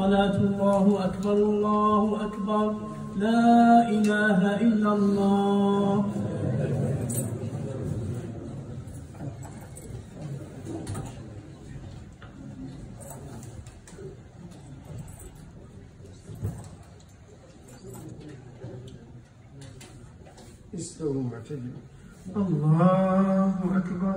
صلاة الله أكبر الله أكبر. لا إله إلا الله. استووا معتدلين الله أكبر.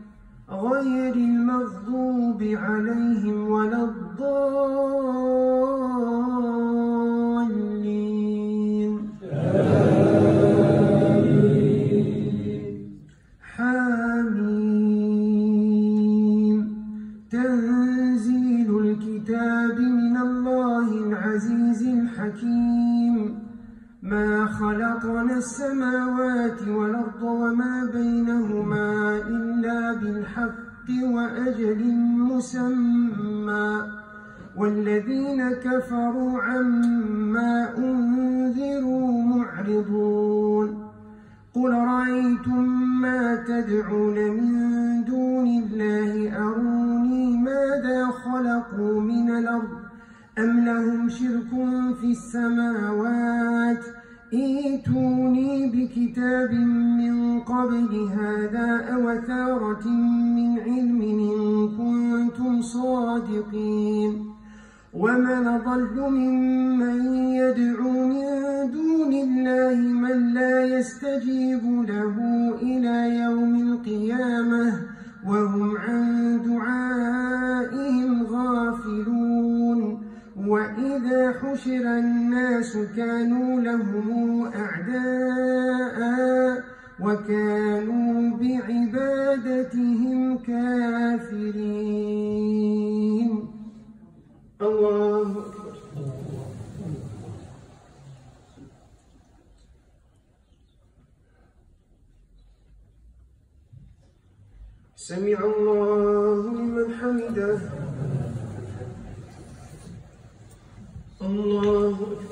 غير المغضوب عليهم ولا الضالين. حميم. تنزيل الكتاب من الله العزيز الحكيم. ما خلقنا السماوات والأرض وما إلا بالحق وأجل مسمى والذين كفروا عما أنذروا معرضون قل رأيتم ما تدعون من دون الله أروني ماذا خلقوا من الأرض أم لهم شرك في السماوات ائتوني بكتاب من قبل هذا أو صادقين ومن ضل ممن يدعو من دون الله من لا يستجيب له إلى يوم القيامة وهم عن دعائهم غافلون. وإذا حشر الناس كانوا لهم أعداء وكانوا بعبادتهم كافرين. الله أكبر. سمع الله لمن حمده. الله أكبر.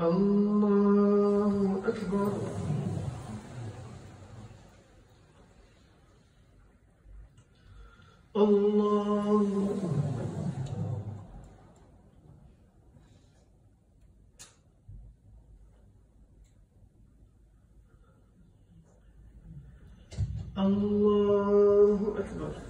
الله أكبر. الله. الله أكبر.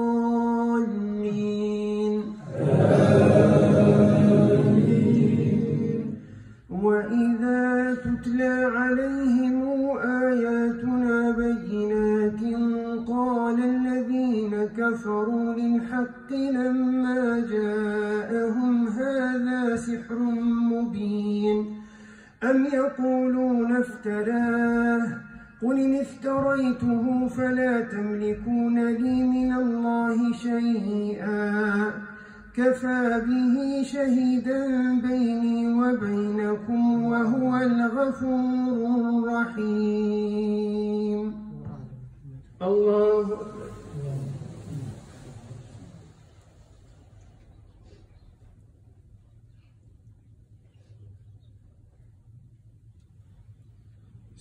وإذا تتلى عليهم آياتنا بينات قال الذين كفروا للحق لما جاءهم هذا سحر مبين. أم يقولون افتراه قل إن افتريته فلا تملكون لي من الله شيئا كفى به شهيدا بيني وبينكم وهو الغفور الرحيم. الله أكبر.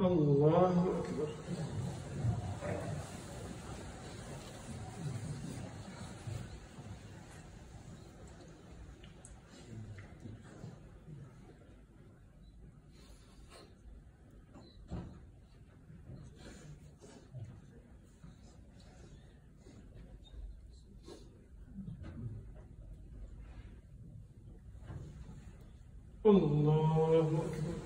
الله أكبر. الله أكبر.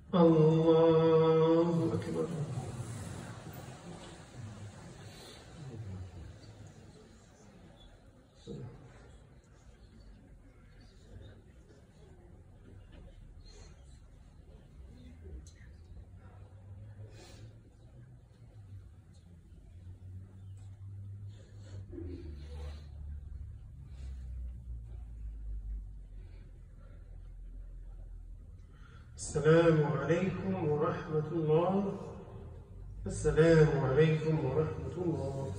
الله أكبر السلام عليكم ورحمة الله. السلام عليكم ورحمة الله.